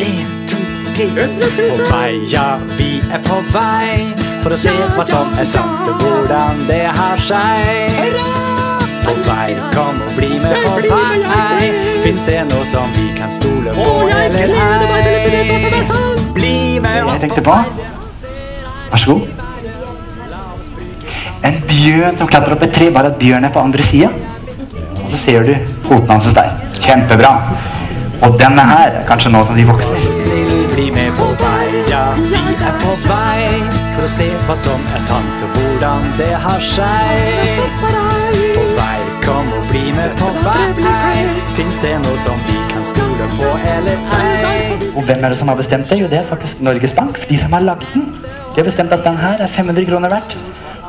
party. På vei, ja, vi er på vei. For å se hva som er sant, og hvordan det har seg. På vei, kom og bli med på vei. Fins det noe som vi kan stole på, eller ei? Bli med oss på Vær så god. En bjørn som klatrer opp et tre, bare at bjørnen er på andre sida. Og så ser du foten hans der. Kjempebra. Og denne her er kanskje noe som de voksne Så snill, bli med på vei, ja, vi er på vei For å se hva som er sant og hvordan det har seg På vei, kom og bli med på vei Fins det noe som vi kan stole på eller ei? Og hvem er det som har bestemt det? Jo, det er faktisk Norges Bank. For de som har lagd den, de har bestemt at den her er 500 kroner verdt.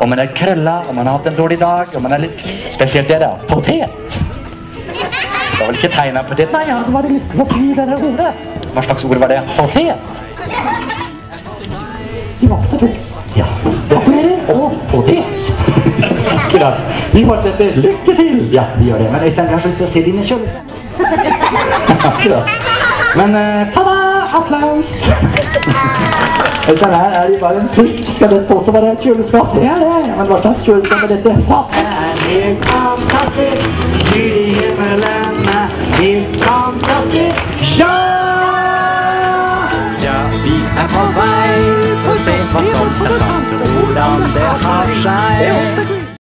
Om man er krølla, om man har hatt en dårlig dag, om man er litt Spesielt dere, potet. Var vel ikke tegna det? Nei, jeg hadde bare lyst til å si det der ordet. Hva slags ord var det? Potet? De valgte det. Ja. Gratulerer og potet. Akkurat. Vi fortsetter. Lykke til! Ja, vi gjør det. Men Øystein, vi har lyst til å se dine kjøleskap. Akkurat. Men uh, ta-da! Applaus! Øystein, her er det bare en prikk. Skal dette også være et kjøleskap? Det er det. Men hva slags kjøleskap er dette? Fantastisk. Helt fantastisk. Ja! Ja, vi er på vei For å se hva som er sant og hvordan det har seg